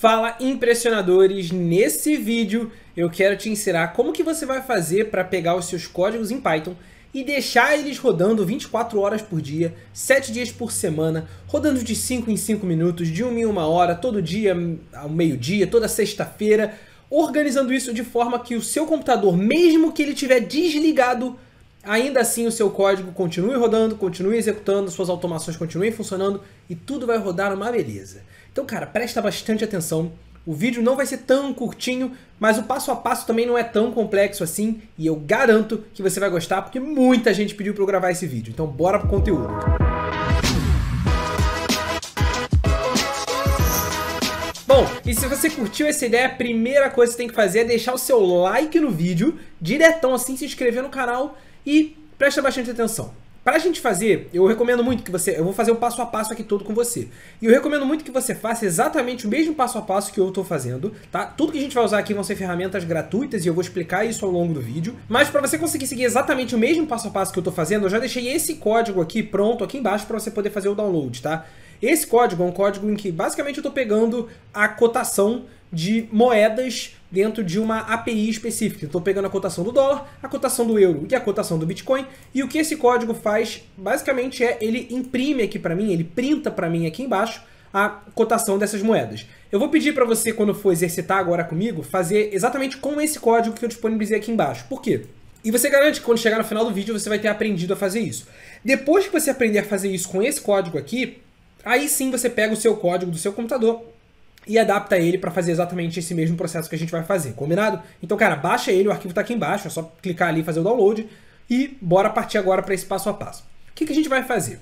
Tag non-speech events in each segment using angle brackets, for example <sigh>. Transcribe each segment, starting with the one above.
Fala impressionadores, nesse vídeo eu quero te ensinar como que você vai fazer para pegar os seus códigos em Python e deixar eles rodando 24 horas por dia, 7 dias por semana, rodando de 5 em 5 minutos, de 1 em 1 hora, todo dia ao meio-dia, toda sexta-feira, organizando isso de forma que o seu computador, mesmo que ele estiver desligado, ainda assim o seu código continue rodando, continue executando, suas automações continuem funcionando e tudo vai rodar uma beleza. Então, cara, presta bastante atenção. O vídeo não vai ser tão curtinho, mas o passo a passo também não é tão complexo assim, e eu garanto que você vai gostar, porque muita gente pediu para eu gravar esse vídeo. Então, bora pro conteúdo. Bom, e se você curtiu essa ideia, a primeira coisa que você tem que fazer é deixar o seu like no vídeo, diretão assim, se inscrever no canal e presta bastante atenção. Para a gente fazer, eu recomendo muito que você. Eu vou fazer o passo a passo aqui todo com você. E eu recomendo muito que você faça exatamente o mesmo passo a passo que eu estou fazendo, tá? Tudo que a gente vai usar aqui vão ser ferramentas gratuitas e eu vou explicar isso ao longo do vídeo. Mas para você conseguir seguir exatamente o mesmo passo a passo que eu estou fazendo, eu já deixei esse código aqui pronto aqui embaixo para você poder fazer o download, tá? Esse código é um código em que basicamente eu estou pegando a cotação de moedas dentro de uma API específica. Estou pegando a cotação do dólar, a cotação do euro e a cotação do Bitcoin. E o que esse código faz, basicamente, é ele imprime aqui para mim, ele printa para mim aqui embaixo a cotação dessas moedas. Eu vou pedir para você, quando for exercitar agora comigo, fazer exatamente com esse código que eu disponibilizei aqui embaixo. Por quê? E você garante que quando chegar no final do vídeo você vai ter aprendido a fazer isso. Depois que você aprender a fazer isso com esse código aqui, aí sim você pega o seu código do seu computador e adapta ele para fazer exatamente esse mesmo processo que a gente vai fazer, combinado? Então, cara, baixa ele, o arquivo está aqui embaixo, é só clicar ali e fazer o download e bora partir agora para esse passo a passo. O que, que a gente vai fazer?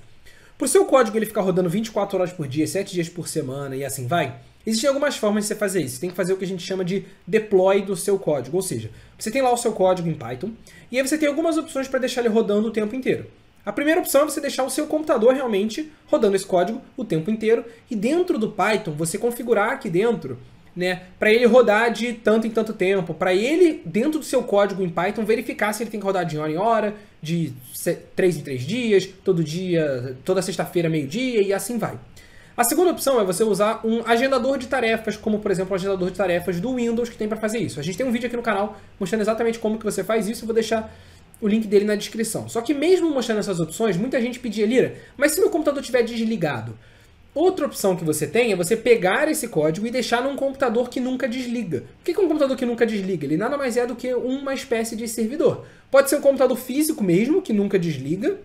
Para o seu código ele ficar rodando 24 horas por dia, 7 dias por semana e assim vai, existem algumas formas de você fazer isso. Você tem que fazer o que a gente chama de deploy do seu código, ou seja, você tem lá o seu código em Python e aí você tem algumas opções para deixar ele rodando o tempo inteiro. A primeira opção é você deixar o seu computador realmente rodando esse código o tempo inteiro e dentro do Python você configurar aqui dentro né, para ele rodar de tanto em tanto tempo, para ele, dentro do seu código em Python, verificar se ele tem que rodar de hora em hora, de 3 em 3 dias, todo dia, toda sexta-feira, meio-dia e assim vai. A segunda opção é você usar um agendador de tarefas, como por exemplo o agendador de tarefas do Windows que tem para fazer isso. A gente tem um vídeo aqui no canal mostrando exatamente como que você faz isso, eu vou deixar o link dele na descrição. Só que mesmo mostrando essas opções, muita gente pedia, Lira, mas se meu computador estiver desligado? Outra opção que você tem é você pegar esse código e deixar num computador que nunca desliga. O que é um computador que nunca desliga? Ele nada mais é do que uma espécie de servidor. Pode ser um computador físico mesmo, que nunca desliga,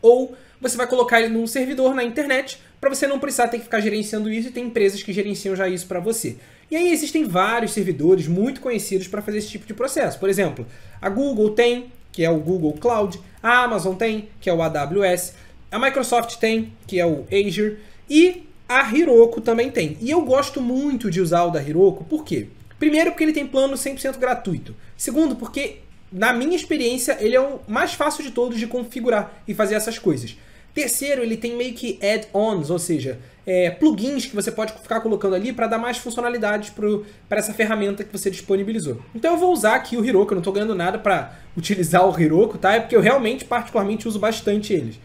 ou você vai colocar ele num servidor na internet para você não precisar ter que ficar gerenciando isso e tem empresas que gerenciam já isso para você. E aí existem vários servidores muito conhecidos para fazer esse tipo de processo. Por exemplo, a Google tem, que é o Google Cloud, a Amazon tem, que é o AWS, a Microsoft tem, que é o Azure, e a Heroku também tem. E eu gosto muito de usar o da Heroku, por quê? Primeiro, porque ele tem plano 100% gratuito. Segundo, porque, na minha experiência, ele é o mais fácil de todos de configurar e fazer essas coisas. Terceiro, ele tem meio que add-ons, ou seja, é, plugins que você pode ficar colocando ali para dar mais funcionalidades para essa ferramenta que você disponibilizou. Então eu vou usar aqui o Heroku, eu não estou ganhando nada para <laughs> utilizar o Heroku, tá? É porque eu realmente, particularmente, uso bastante eles.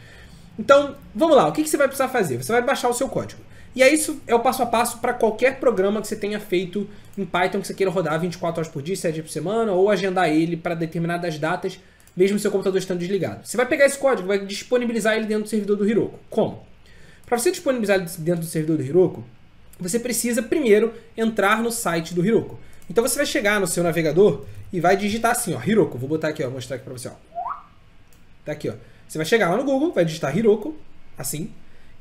Então, vamos lá, o que, que você vai precisar fazer? Você vai baixar o seu código. E aí isso é o passo a passo para qualquer programa que você tenha feito em Python que você queira rodar 24 horas por dia, 7 dias por semana, ou agendar ele para determinadas datas, mesmo seu computador estando desligado. Você vai pegar esse código, vai disponibilizar ele dentro do servidor do Heroku. Como? Para você disponibilizar ele dentro do servidor do Heroku, você precisa primeiro entrar no site do Heroku. Então você vai chegar no seu navegador e vai digitar assim, ó, Heroku. Vou botar aqui, ó, vou mostrar aqui para você, ó. Tá aqui, ó. Você vai chegar lá no Google, vai digitar Heroku, assim,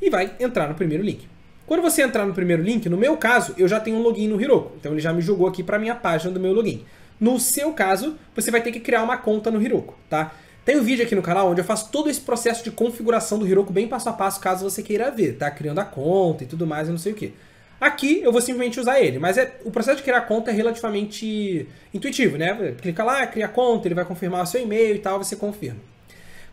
e vai entrar no primeiro link. Quando você entrar no primeiro link, no meu caso, eu já tenho um login no Heroku. Então ele já me jogou aqui para minha página do meu login. No seu caso, você vai ter que criar uma conta no Heroku, tá? Tem um vídeo aqui no canal onde eu faço todo esse processo de configuração do Heroku bem passo a passo, caso você queira ver, tá? Criando a conta e tudo mais, eu não sei o que. Aqui eu vou simplesmente usar ele, mas é, o processo de criar conta é relativamente intuitivo, né? Clica lá, cria conta, ele vai confirmar o seu e-mail e tal, você confirma.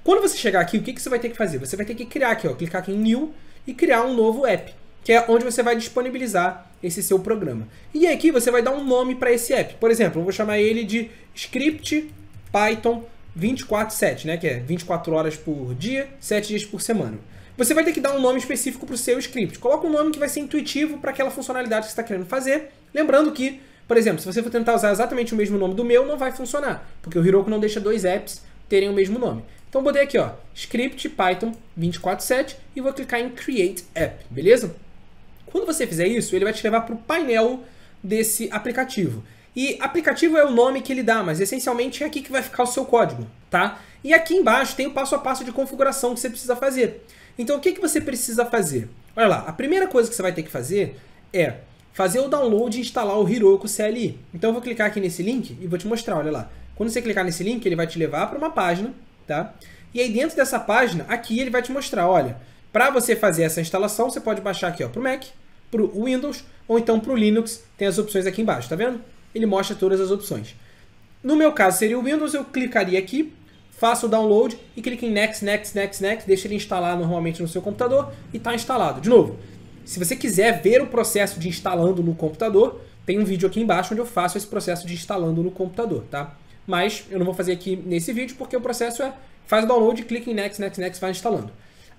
Quando você chegar aqui, o que, que você vai ter que fazer? Você vai ter que criar aqui, ó, clicar aqui em New e criar um novo app, que é onde você vai disponibilizar esse seu programa. E aqui você vai dar um nome para esse app. Por exemplo, eu vou chamar ele de Script Python 24/7, né? Que é 24 horas por dia, 7 dias por semana. você vai ter que dar um nome específico para o seu script. Coloca um nome que vai ser intuitivo para aquela funcionalidade que você está querendo fazer. Lembrando que, por exemplo, se você for tentar usar exatamente o mesmo nome do meu, não vai funcionar, porque o Heroku não deixa dois apps terem o mesmo nome. Então botei aqui, ó, script Python 247 e vou clicar em Create App, beleza? Quando você fizer isso, ele vai te levar para o painel desse aplicativo. E aplicativo é o nome que ele dá, mas essencialmente é aqui que vai ficar o seu código, tá? E aqui embaixo tem o passo a passo de configuração que você precisa fazer. Então o que, que você precisa fazer? Olha lá, a primeira coisa que você vai ter que fazer é fazer o download e instalar o Heroku CLI. Então eu vou clicar aqui nesse link e vou te mostrar, olha lá. Quando você clicar nesse link, ele vai te levar para uma página, tá? E aí dentro dessa página, aqui ele vai te mostrar, olha, para você fazer essa instalação, você pode baixar aqui para o Mac, para o Windows ou então para o Linux, tem as opções aqui embaixo, tá vendo? Ele mostra todas as opções. No meu caso seria o Windows, eu clicaria aqui, faço o download e clique em Next, Next, Next, Next, deixa ele instalar normalmente no seu computador e está instalado. De novo, se você quiser ver o processo de instalando no computador, tem um vídeo aqui embaixo onde eu faço esse processo de instalando no computador, tá? Mas eu não vou fazer aqui nesse vídeo porque o processo é faz o download, clica em Next, Next, Next, vai instalando.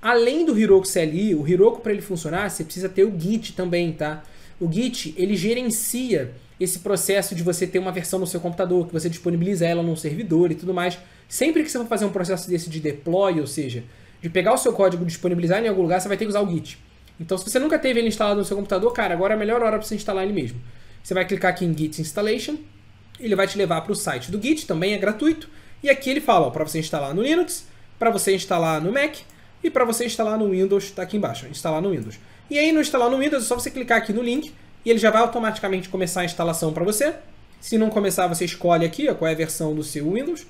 Além do Heroku CLI, o Heroku para ele funcionar, você precisa ter o Git também, tá? O Git, ele gerencia esse processo de você ter uma versão no seu computador, que você disponibiliza ela num servidor e tudo mais. Sempre que você for fazer um processo desse de deploy, ou seja, de pegar o seu código e disponibilizar em algum lugar, você vai ter que usar o Git. Então, se você nunca teve ele instalado no seu computador, cara, agora é a melhor hora para você instalar ele mesmo. Você vai clicar aqui em Git Installation, ele vai te levar para o site do Git, também é gratuito, e aqui ele fala para você instalar no Linux, para você instalar no Mac e para você instalar no Windows, está aqui embaixo, instalar no Windows. E aí no instalar no Windows é só você clicar aqui no link e ele já vai automaticamente começar a instalação para você. Se não começar, você escolhe aqui ó, qual é a versão do seu Windows.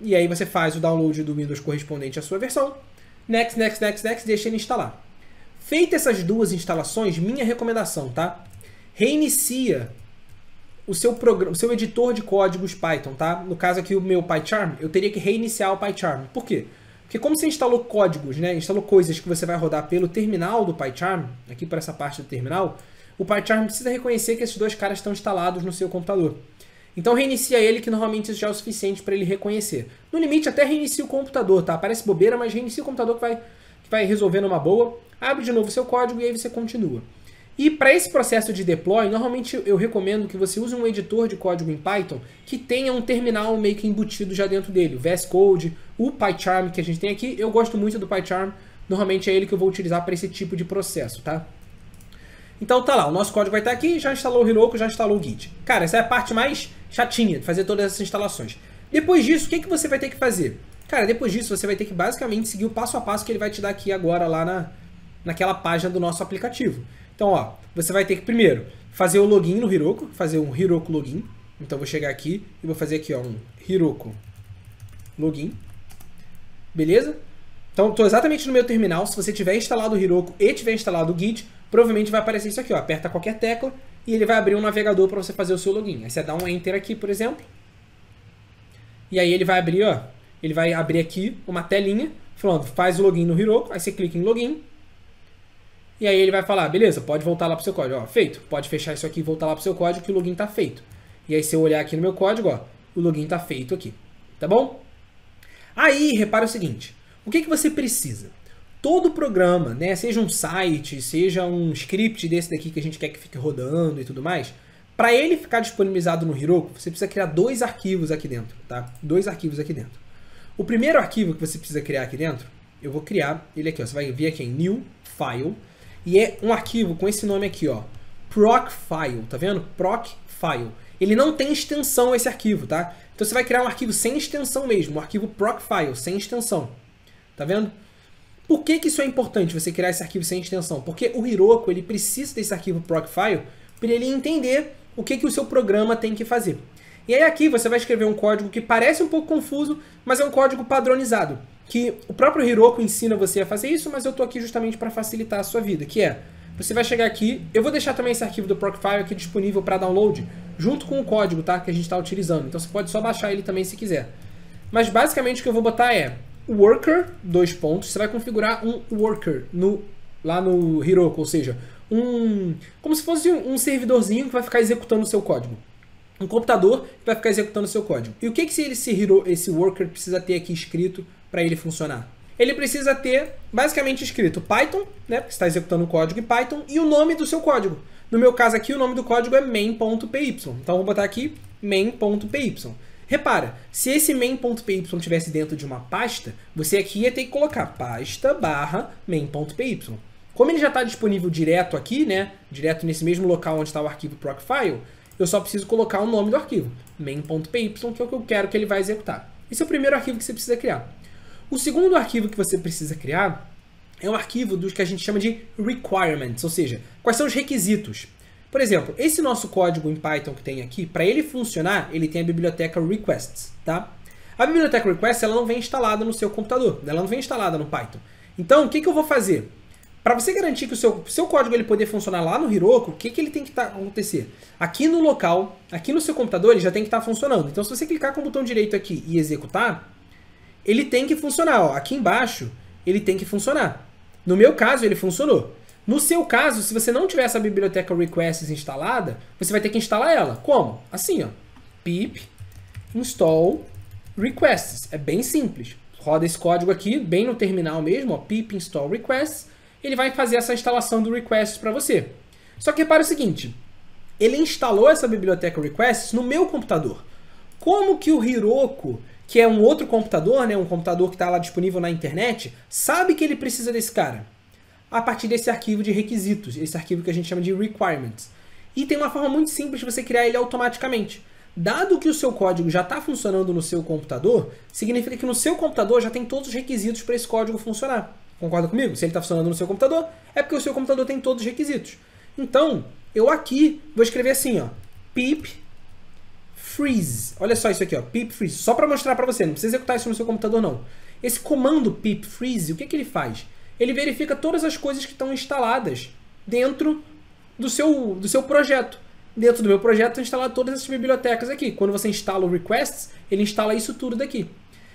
E aí você faz o download do Windows correspondente à sua versão. Next, next, next, next, deixa ele instalar. Feitas essas duas instalações, minha recomendação, tá? Reinicia o seu programa, o seu editor de códigos Python, tá? No caso aqui o meu PyCharm, eu teria que reiniciar o PyCharm. Por quê? Porque como você instalou códigos, né? Instalou coisas que você vai rodar pelo terminal do PyCharm, aqui para essa parte do terminal, o PyCharm precisa reconhecer que esses dois caras estão instalados no seu computador. Então reinicia ele, que normalmente isso já é o suficiente para ele reconhecer. No limite, até reinicia o computador, tá? Parece bobeira, mas reinicia o computador que vai, que vai resolver numa boa. Abre de novo seu código e aí você continua. E para esse processo de deploy, normalmente eu recomendo que você use um editor de código em Python que tenha um terminal meio que embutido já dentro dele. O VS Code, o PyCharm que a gente tem aqui. Eu gosto muito do PyCharm. Normalmente é ele que eu vou utilizar para esse tipo de processo, tá? Então tá lá, o nosso código vai estar aqui, já instalou o Heroku, já instalou o Git. Cara, essa é a parte mais chatinha de fazer todas essas instalações. Depois disso, o que, que você vai ter que fazer? Cara, depois disso você vai ter que basicamente seguir o passo a passo que ele vai te dar aqui agora lá na, naquela página do nosso aplicativo. Então, ó, você vai ter que primeiro fazer o login no Heroku, fazer um Heroku login. Então vou chegar aqui e vou fazer aqui, ó, um Heroku login. Beleza? Então, estou exatamente no meu terminal. Se você tiver instalado o Heroku e tiver instalado o Git, provavelmente vai aparecer isso aqui, ó. Aperta qualquer tecla e ele vai abrir um navegador para você fazer o seu login. Aí você dá um Enter aqui, por exemplo. E aí ele vai abrir, ó. Ele vai abrir aqui uma telinha falando, faz o login no Heroku. Aí você clica em login. E aí ele vai falar, beleza, pode voltar lá pro seu código. Ó, feito. Pode fechar isso aqui e voltar lá pro seu código que o login tá feito. E aí se eu olhar aqui no meu código, ó, o login tá feito aqui. Tá bom? Aí, repara o seguinte. O que, que você precisa? todo programa, né, seja um site, seja um script desse daqui que a gente quer que fique rodando e tudo mais, para ele ficar disponibilizado no Heroku, você precisa criar dois arquivos aqui dentro, tá? Dois arquivos aqui dentro. O primeiro arquivo que você precisa criar aqui dentro, eu vou criar ele aqui, ó, você vai vir aqui em New File, e é um arquivo com esse nome aqui, ó, Procfile, tá vendo? Procfile. Ele não tem extensão esse arquivo, tá? Então você vai criar um arquivo sem extensão mesmo, um arquivo Procfile, sem extensão. Tá vendo? Por que, que isso é importante, você criar esse arquivo sem extensão? Porque o Heroku ele precisa desse arquivo Procfile para ele entender o que, que o seu programa tem que fazer. E aí aqui você vai escrever um código que parece um pouco confuso, mas é um código padronizado. Que o próprio Heroku ensina você a fazer isso, mas eu estou aqui justamente para facilitar a sua vida, que é, você vai chegar aqui, eu vou deixar também esse arquivo do Procfile aqui disponível para download, junto com o código tá, que a gente está utilizando. Então você pode só baixar ele também se quiser. Mas basicamente o que eu vou botar é worker, dois pontos, você vai configurar um worker no, lá no Heroku, ou seja, um como se fosse um servidorzinho que vai ficar executando o seu código. Um computador que vai ficar executando o seu código. E o que, que esse, esse worker precisa ter aqui escrito para ele funcionar? ele precisa ter basicamente escrito Python, né, porque está executando o código em Python, e o nome do seu código. No meu caso aqui, o nome do código é main.py. Então, vou botar aqui main.py. Repara, se esse main.py estivesse dentro de uma pasta, você aqui ia ter que colocar pasta barra main.py. Como ele já está disponível direto aqui, né, direto nesse mesmo local onde está o arquivo procfile, eu só preciso colocar o nome do arquivo, main.py, que é o que eu quero que ele vai executar. Esse é o primeiro arquivo que você precisa criar. O segundo arquivo que você precisa criar é um arquivo dos que a gente chama de requirements, ou seja, quais são os requisitos. Por exemplo, esse nosso código em Python que tem aqui, para ele funcionar, ele tem a biblioteca requests, tá? A biblioteca requests ela não vem instalada no seu computador, ela não vem instalada no Python. Então, o que, que eu vou fazer? Para você garantir que o seu, seu código ele poder funcionar lá no Heroku, o que, que ele tem que tá, acontecer? Aqui no local, aqui no seu computador, ele já tem que estar tá funcionando. Então, se você clicar com o botão direito aqui e executar, ele tem que funcionar. Ó, aqui embaixo, ele tem que funcionar. No meu caso, ele funcionou. No seu caso, se você não tiver essa biblioteca requests instalada, você vai ter que instalar ela. Como? Assim, ó. pip install requests. É bem simples. Roda esse código aqui, bem no terminal mesmo, ó, pip install requests. Ele vai fazer essa instalação do request para você. Só que repara o seguinte, ele instalou essa biblioteca requests no meu computador. Como que o Hiroko que é um outro computador, né, um computador que está lá disponível na internet, sabe que ele precisa desse cara? A partir desse arquivo de requisitos, esse arquivo que a gente chama de requirements. E tem uma forma muito simples de você criar ele automaticamente. Dado que o seu código já está funcionando no seu computador, significa que no seu computador já tem todos os requisitos para esse código funcionar. Concorda comigo? Se ele está funcionando no seu computador, é porque o seu computador tem todos os requisitos. Então, eu aqui vou escrever assim, ó, pip freeze. Olha só isso aqui, ó, pip freeze. Só para mostrar para você, não precisa executar isso no seu computador não. Esse comando pip freeze, o que, que ele faz? Ele verifica todas as coisas que estão instaladas dentro do seu, do seu projeto. Dentro do meu projeto estão instaladas todas essas bibliotecas aqui. Quando você instala o requests, ele instala isso tudo daqui.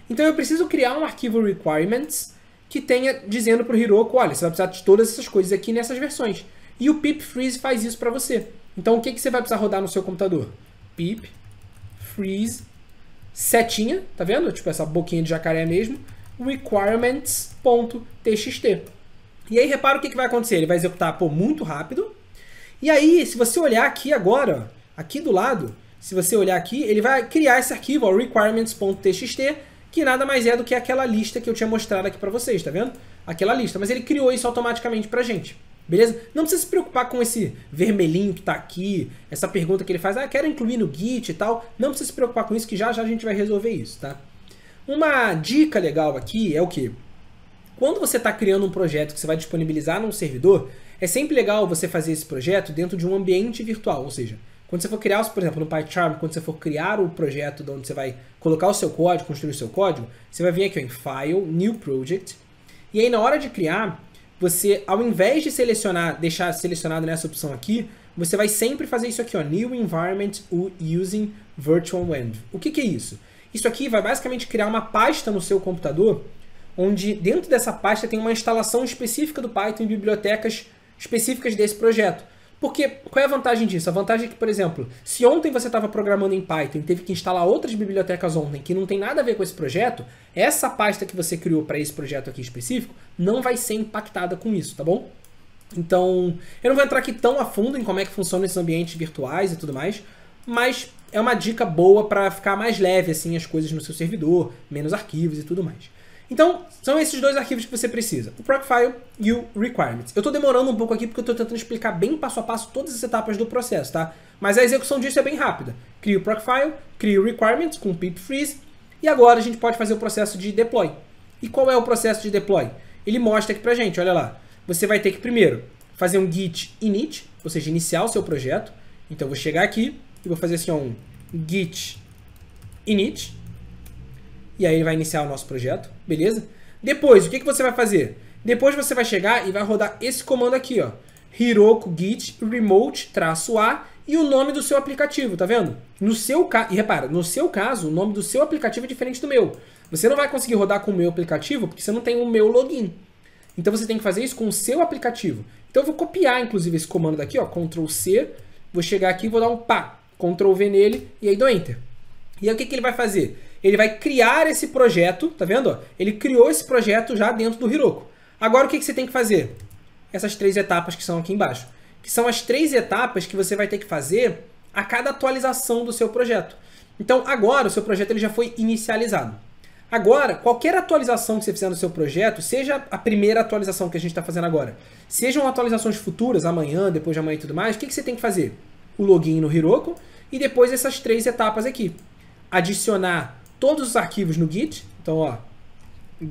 Então eu preciso criar um arquivo requirements que tenha dizendo para o Heroku, olha, você vai precisar de todas essas coisas aqui nessas versões. E o pip freeze faz isso para você. Então o que, que você vai precisar rodar no seu computador? pip freeze, setinha, tá vendo? Tipo essa boquinha de jacaré mesmo, requirements.txt. E aí repara o que, que vai acontecer, ele vai executar pô, muito rápido, e aí se você olhar aqui agora, aqui do lado, se você olhar aqui, ele vai criar esse arquivo, requirements.txt, que nada mais é do que aquela lista que eu tinha mostrado aqui para vocês, tá vendo? Aquela lista, mas ele criou isso automaticamente pra gente. Beleza? Não precisa se preocupar com esse vermelhinho que está aqui, essa pergunta que ele faz, ah, quero incluir no Git e tal. Não precisa se preocupar com isso, que já já a gente vai resolver isso, tá? Uma dica legal aqui é o que? Quando você está criando um projeto que você vai disponibilizar num servidor, é sempre legal você fazer esse projeto dentro de um ambiente virtual, ou seja, quando você for criar, por exemplo, no PyCharm, quando você for criar o projeto onde você vai colocar o seu código, construir o seu código, você vai vir aqui ó, em File, New Project, e aí na hora de criar, você, ao invés de selecionar, deixar selecionado nessa opção aqui, você vai sempre fazer isso aqui, ó, New Environment Using Virtual Env. O que, que é isso? Isso aqui vai basicamente criar uma pasta no seu computador, onde dentro dessa pasta tem uma instalação específica do Python e bibliotecas específicas desse projeto. Porque qual é a vantagem disso? A vantagem é que, por exemplo, se ontem você estava programando em Python e teve que instalar outras bibliotecas ontem que não tem nada a ver com esse projeto, essa pasta que você criou para esse projeto aqui específico não vai ser impactada com isso, tá bom? Então, eu não vou entrar aqui tão a fundo em como é que funcionam esses ambientes virtuais e tudo mais, mas é uma dica boa para ficar mais leve assim as coisas no seu servidor, menos arquivos e tudo mais. Então, são esses dois arquivos que você precisa, o Procfile e o Requirements. Eu estou demorando um pouco aqui porque eu estou tentando explicar bem passo a passo todas as etapas do processo, tá? Mas a execução disso é bem rápida. Cria o Procfile, cria o Requirements com pip freeze, e agora a gente pode fazer o processo de deploy. E qual é o processo de deploy? Ele mostra aqui pra gente, olha lá. Você vai ter que primeiro fazer um git init, ou seja, iniciar o seu projeto. Então eu vou chegar aqui e vou fazer assim, ó, um git init, e aí ele vai iniciar o nosso projeto, beleza? Depois, o que, que você vai fazer? Depois você vai chegar e vai rodar esse comando aqui, ó. Heroku git remote-a e o nome do seu aplicativo, tá vendo? No seu caso, e repara, no seu caso, o nome do seu aplicativo é diferente do meu. Você não vai conseguir rodar com o meu aplicativo porque você não tem o meu login. Então você tem que fazer isso com o seu aplicativo. Então eu vou copiar, inclusive, esse comando daqui, ó, Ctrl C, vou chegar aqui e vou dar um pá, Ctrl V nele e aí dou Enter. E aí o que, que ele vai fazer? Ele vai criar esse projeto, tá vendo? Ele criou esse projeto já dentro do Heroku. Agora o que, que você tem que fazer? Essas três etapas que são aqui embaixo. Que são as três etapas que você vai ter que fazer a cada atualização do seu projeto. Então agora o seu projeto ele já foi inicializado. Agora, qualquer atualização que você fizer no seu projeto, seja a primeira atualização que a gente está fazendo agora, sejam atualizações futuras, amanhã, depois de amanhã e tudo mais, o que, que você tem que fazer? O login no Heroku e depois essas três etapas aqui. Adicionar todos os arquivos no Git. Então, ó,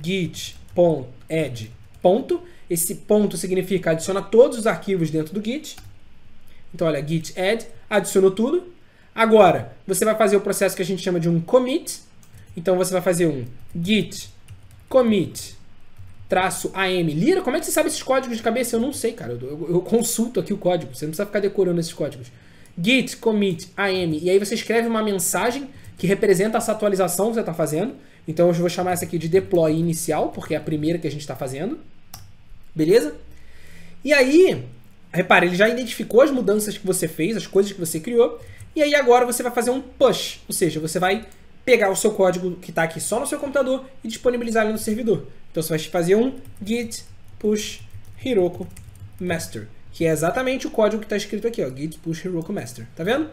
git.add ponto. Esse ponto significa adiciona todos os arquivos dentro do Git. Então, olha, git add, adicionou tudo. Agora, você vai fazer o processo que a gente chama de um commit. Então, você vai fazer um git commit traço am. Lira, como é que você sabe esses códigos de cabeça? Eu não sei, cara. Eu, eu, eu consulto aqui o código. Você não precisa ficar decorando esses códigos. Git commit am. E aí você escreve uma mensagem que representa essa atualização que você está fazendo. Então, eu vou chamar essa aqui de deploy inicial, porque é a primeira que a gente está fazendo. Beleza? E aí, repare, ele já identificou as mudanças que você fez, as coisas que você criou. E aí agora você vai fazer um push, ou seja, você vai pegar o seu código que está aqui só no seu computador e disponibilizar ele no servidor. Então você vai fazer um git push Heroku master, que é exatamente o código que está escrito aqui, ó, git push Heroku master, tá vendo?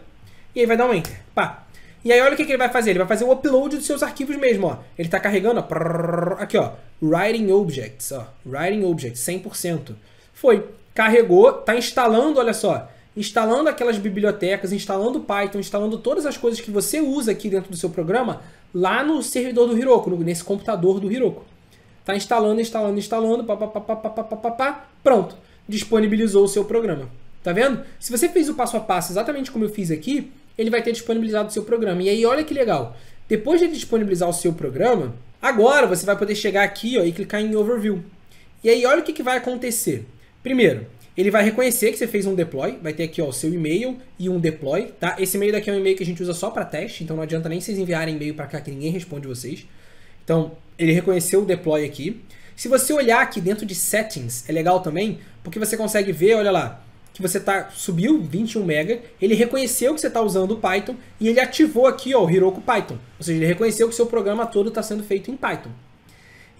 E aí vai dar um enter, pá. E aí olha o que, que ele vai fazer, ele vai fazer o upload dos seus arquivos mesmo, ó. Ele está carregando, ó, aqui, ó, writing objects, ó, writing objects, 100%. Foi, carregou, tá instalando, olha só, instalando aquelas bibliotecas, instalando Python, instalando todas as coisas que você usa aqui dentro do seu programa, lá no servidor do Heroku, nesse computador do Heroku. Tá instalando, instalando, instalando, pronto, disponibilizou o seu programa. Tá vendo? Se você fez o passo a passo exatamente como eu fiz aqui, ele vai ter disponibilizado o seu programa. E aí, olha que legal. Depois de ele disponibilizar o seu programa, agora você vai poder chegar aqui ó, e clicar em Overview. E aí, olha o que, que vai acontecer. Primeiro, ele vai reconhecer que você fez um deploy, vai ter aqui ó, o seu e-mail e um deploy, tá? Esse e-mail daqui é um e-mail que a gente usa só para teste, então não adianta nem vocês enviarem e-mail para cá que ninguém responde vocês. Então, ele reconheceu o deploy aqui. Se você olhar aqui dentro de settings, é legal também, porque você consegue ver, olha lá, você tá subiu 21 mega, ele reconheceu que você está usando o Python e ele ativou aqui ó, o Heroku Python. Ou seja, ele reconheceu que seu programa todo está sendo feito em Python.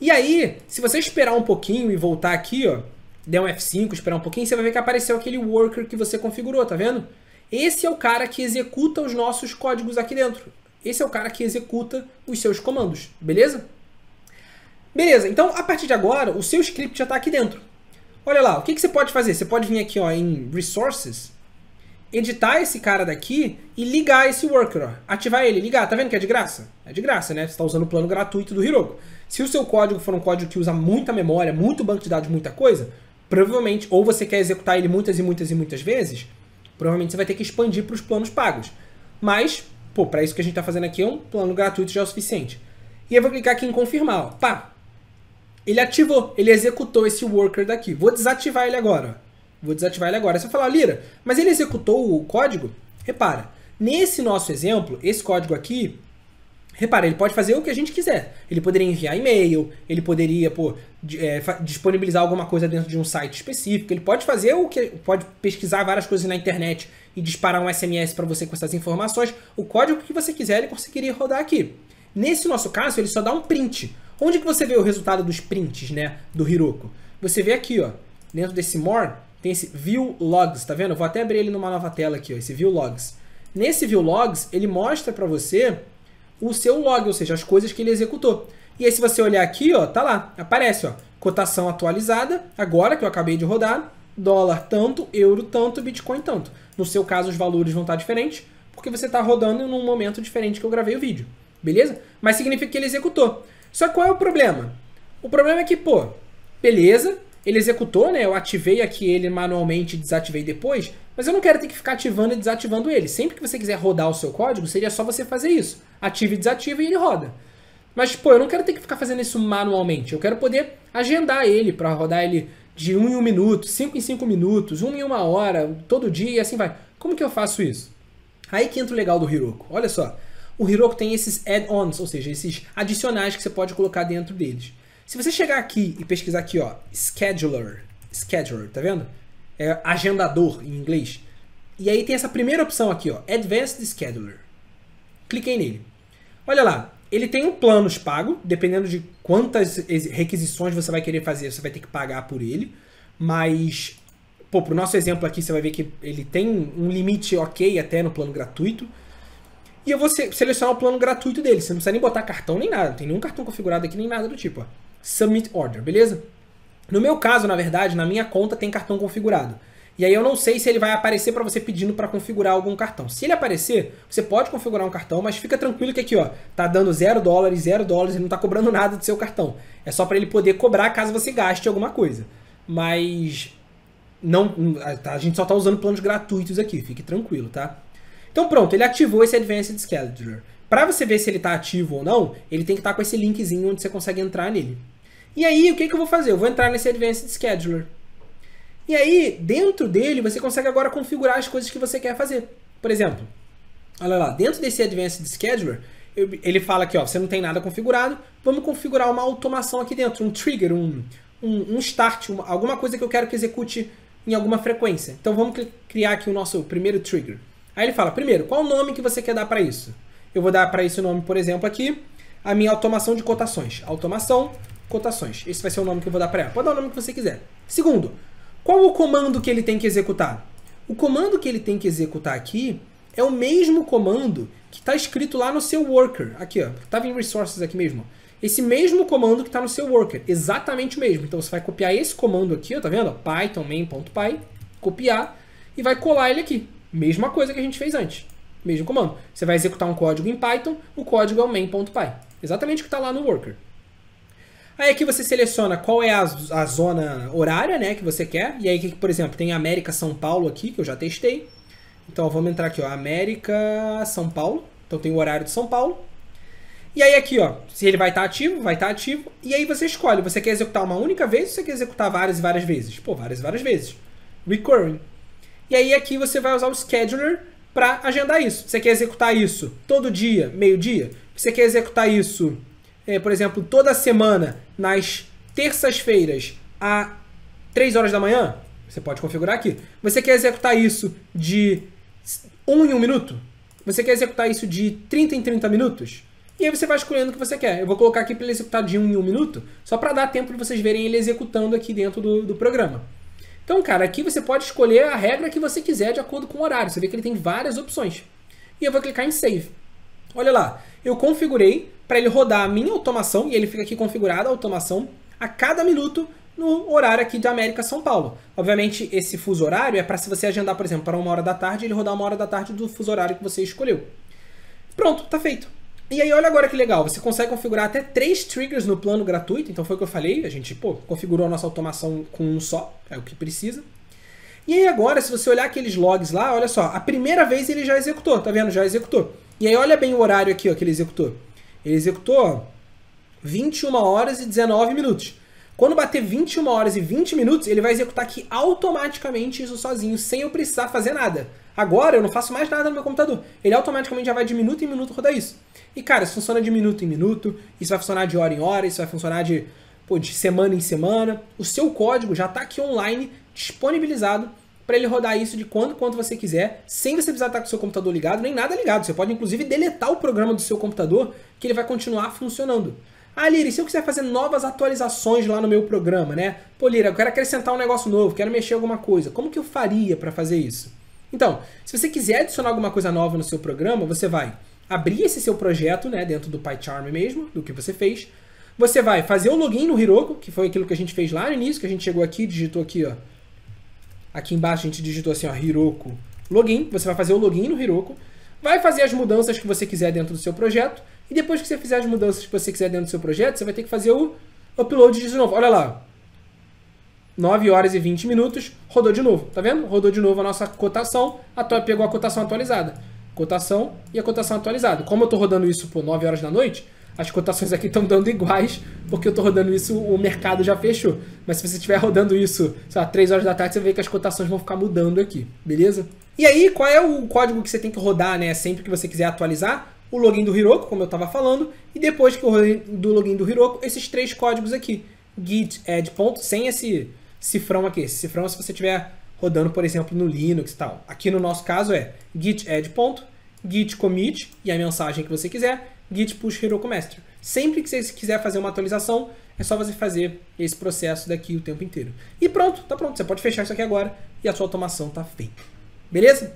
E aí, se você esperar um pouquinho e voltar aqui, ó, der um F5, esperar um pouquinho, você vai ver que apareceu aquele worker que você configurou, tá vendo? Esse é o cara que executa os nossos códigos aqui dentro. Esse é o cara que executa os seus comandos, beleza? Beleza, então a partir de agora, o seu script já está aqui dentro. Olha lá, o que, que você pode fazer? Você pode vir aqui ó, em Resources, editar esse cara daqui e ligar esse worker. Ó. Ativar ele, ligar. Tá vendo que é de graça? É de graça, né? Você está usando o plano gratuito do Heroku. Se o seu código for um código que usa muita memória, muito banco de dados, muita coisa, provavelmente, ou você quer executar ele muitas e muitas e muitas vezes, provavelmente você vai ter que expandir para os planos pagos. Mas, pô, para isso que a gente está fazendo aqui, um plano gratuito já é o suficiente. E eu vou clicar aqui em confirmar. Ó. Pá! Ele ativou, ele executou esse worker daqui. Vou desativar ele agora. Vou desativar ele agora. Você vai falar, Lira, mas ele executou o código? Repara, nesse nosso exemplo, esse código aqui, Repara, ele pode fazer o que a gente quiser. Ele poderia enviar e-mail, ele poderia pô, é, disponibilizar alguma coisa dentro de um site específico, ele pode fazer o que. pode pesquisar várias coisas na internet e disparar um SMS para você com essas informações. O código que você quiser, ele conseguiria rodar aqui. Nesse nosso caso, ele só dá um print. Onde que você vê o resultado dos prints, né, do Heroku? Você vê aqui, ó, dentro desse more, tem esse view logs, tá vendo? Vou até abrir ele numa nova tela aqui, ó, esse view logs. Nesse view logs, ele mostra para você o seu log, ou seja, as coisas que ele executou. E aí se você olhar aqui, ó, tá lá, aparece, ó, cotação atualizada, agora que eu acabei de rodar, dólar tanto, euro tanto, bitcoin tanto. No seu caso os valores vão estar diferentes, porque você está rodando num momento diferente que eu gravei o vídeo, beleza? Mas significa que ele executou. Só qual é o problema? O problema é que, pô, beleza, ele executou, né? Eu ativei aqui ele manualmente e desativei depois, mas eu não quero ter que ficar ativando e desativando ele. Sempre que você quiser rodar o seu código, seria só você fazer isso. Ativa e desativa e ele roda. Mas, pô, eu não quero ter que ficar fazendo isso manualmente. Eu quero poder agendar ele para rodar ele de 1 um em 1 um minuto, 5 em 5 minutos, 1 um em 1 hora, todo dia e assim vai. Como que eu faço isso? Aí que entra o legal do Heroku. Olha só. O Heroku tem esses add-ons, ou seja, esses adicionais que você pode colocar dentro deles. Se você chegar aqui e pesquisar aqui, ó, Scheduler, Scheduler, tá vendo? é agendador em inglês. E aí tem essa primeira opção aqui, ó, Advanced Scheduler. Cliquei nele. Olha lá, ele tem um planos pago, dependendo de quantas requisições você vai querer fazer, você vai ter que pagar por ele. Mas, pô, pro nosso exemplo aqui, você vai ver que ele tem um limite ok até no plano gratuito. E eu vou selecionar o plano gratuito dele. Você não precisa nem botar cartão nem nada. Não tem nenhum cartão configurado aqui nem nada do tipo. Ó. Submit Order, beleza? No meu caso, na verdade, na minha conta tem cartão configurado. E aí eu não sei se ele vai aparecer para você pedindo para configurar algum cartão. Se ele aparecer, você pode configurar um cartão, mas fica tranquilo que aqui, ó, tá dando 0 dólares, 0 dólares, ele não tá cobrando <laughs> nada do seu cartão. É só para ele poder cobrar caso você gaste alguma coisa. Mas não, a gente só tá usando planos gratuitos aqui, fique tranquilo, tá? Então pronto, ele ativou esse Advanced Scheduler. Para você ver se ele está ativo ou não, ele tem que estar tá com esse linkzinho onde você consegue entrar nele. E aí, o que, que eu vou fazer? Eu vou entrar nesse Advanced Scheduler. E aí, dentro dele, você consegue agora configurar as coisas que você quer fazer. Por exemplo, olha lá, dentro desse Advanced Scheduler, ele fala aqui, ó, você não tem nada configurado, vamos configurar uma automação aqui dentro, um trigger, um, um, um start, uma, alguma coisa que eu quero que execute em alguma frequência. Então vamos criar aqui o nosso primeiro trigger. Aí ele fala, primeiro, qual o nome que você quer dar para isso? Eu vou dar para esse nome, por exemplo, aqui, a minha automação de cotações. Automação, cotações. Esse vai ser o nome que eu vou dar para ela. Pode dar o nome que você quiser. Segundo, qual o comando que ele tem que executar? O comando que ele tem que executar aqui é o mesmo comando que está escrito lá no seu worker. Aqui, ó. Estava em resources aqui mesmo. Esse mesmo comando que está no seu worker. Exatamente o mesmo. Então você vai copiar esse comando aqui, ó, tá vendo? Python main.py, copiar e vai colar ele aqui. Mesma coisa que a gente fez antes. Mesmo comando. Você vai executar um código em Python, o código é o main.py. Exatamente o que está lá no worker. Aí aqui você seleciona qual é a, a zona horária né, que você quer. E aí, por exemplo, tem América São Paulo aqui, que eu já testei. Então vamos entrar aqui, ó, América São Paulo. Então tem o horário de São Paulo. E aí aqui, ó, se ele vai estar tá ativo, vai estar tá ativo. E aí você escolhe, você quer executar uma única vez ou você quer executar várias e várias vezes? Pô, várias e várias vezes. Recurring. E aí aqui você vai usar o scheduler para agendar isso. Você quer executar isso todo dia, meio-dia? Você quer executar isso é, por exemplo, toda semana, nas terças-feiras, a 3 horas da manhã, você pode configurar aqui. Você quer executar isso de 1 em 1 minuto? Você quer executar isso de 30 em 30 minutos? E aí você vai escolhendo o que você quer. Eu vou colocar aqui para ele executar de 1 em 1 minuto, só para dar tempo de vocês verem ele executando aqui dentro do, do programa. Então, cara, aqui você pode escolher a regra que você quiser de acordo com o horário. Você vê que ele tem várias opções. E eu vou clicar em Save. Olha lá, eu configurei para ele rodar a minha automação, e ele fica aqui configurado a automação a cada minuto no horário aqui de América São Paulo. Obviamente, esse fuso horário é para se você agendar, por exemplo, para uma hora da tarde, ele rodar uma hora da tarde do fuso horário que você escolheu. Pronto, tá feito. E aí, olha agora que legal, você consegue configurar até três triggers no plano gratuito, então foi o que eu falei, a gente, pô, configurou a nossa automação com um só, é o que precisa. E aí agora, se você olhar aqueles logs lá, olha só, a primeira vez ele já executou, tá vendo? Já executou. E aí olha bem o horário aqui, ó, que ele executou. Ele executou 21 horas e 19 minutos. Quando bater 21 horas e 20 minutos, ele vai executar aqui automaticamente isso sozinho, sem eu precisar fazer nada. Agora eu não faço mais nada no meu computador. Ele automaticamente já vai de minuto em minuto rodar isso. E cara, isso funciona de minuto em minuto, isso vai funcionar de hora em hora, isso vai funcionar de, pô, de semana em semana. O seu código já está aqui online, disponibilizado para ele rodar isso de quando quanto você quiser, sem você precisar estar com o seu computador ligado, nem nada ligado. Você pode inclusive deletar o programa do seu computador, que ele vai continuar funcionando. Ah, Lira, e se eu quiser fazer novas atualizações lá no meu programa, né? Pô, Lira, eu quero acrescentar um negócio novo, quero mexer alguma coisa. Como que eu faria para fazer isso? Então, se você quiser adicionar alguma coisa nova no seu programa, você vai abrir esse seu projeto, né, dentro do PyCharm mesmo, do que você fez. Você vai fazer o login no Heroku, que foi aquilo que a gente fez lá no início, que a gente chegou aqui, digitou aqui, ó, Aqui embaixo a gente digitou assim, ó, Hiroko login. Você vai fazer o login no Hiroko, vai fazer as mudanças que você quiser dentro do seu projeto e depois que você fizer as mudanças que você quiser dentro do seu projeto, você vai ter que fazer o upload de novo. Olha lá. 9 horas e 20 minutos, rodou de novo, tá vendo? Rodou de novo a nossa cotação, a pegou a cotação atualizada. Cotação e a cotação atualizada. Como eu estou rodando isso por 9 horas da noite, as cotações aqui <laughs> estão dando iguais, porque eu estou rodando isso, o mercado já fechou. Mas se você estiver rodando isso, sei lá, 3 horas da tarde, você vê que as cotações vão ficar mudando aqui, beleza? E aí, qual é o código que você tem que rodar, né, sempre que você quiser atualizar? O login do Hiroko, como eu estava falando, e depois que eu rodei do login do Hiroko, esses três códigos aqui. git add ponto, sem esse cifrão aqui. Esse cifrão é se você estiver rodando, por exemplo, no Linux e tal. Aqui no nosso caso é git add ponto, git commit e a mensagem que você quiser, git push Heroku Master. Sempre que você quiser fazer uma atualização, é só você fazer esse processo daqui o tempo inteiro. E pronto, tá pronto. Você pode fechar isso aqui agora e a sua automação tá feita. Beleza?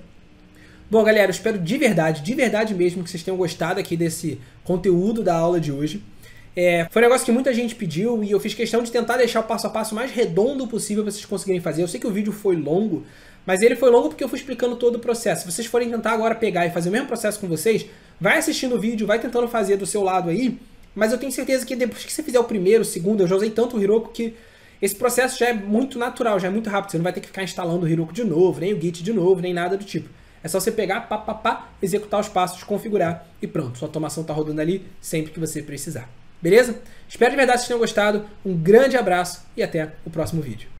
Bom, galera, eu espero de verdade, de verdade mesmo, que vocês tenham gostado aqui desse conteúdo da aula de hoje. É, foi um negócio que muita gente pediu e eu fiz questão de tentar deixar o passo a passo mais redondo possível para vocês conseguirem fazer. Eu sei que o vídeo foi longo, mas ele foi longo porque eu fui explicando todo o processo. Se vocês forem tentar agora pegar e fazer o mesmo processo com vocês, vai assistindo o vídeo, vai tentando fazer do seu lado aí, mas eu tenho certeza que depois que você fizer o primeiro, o segundo, eu já usei tanto o Heroku que esse processo já é muito natural, já é muito rápido. Você não vai ter que ficar instalando o Heroku de novo, nem o Git de novo, nem nada do tipo. É só você pegar, pá, pá, pá, executar os passos, configurar e pronto. Sua automação está rodando ali sempre que você precisar. Beleza? Espero de verdade que vocês tenham gostado. Um grande abraço e até o próximo vídeo.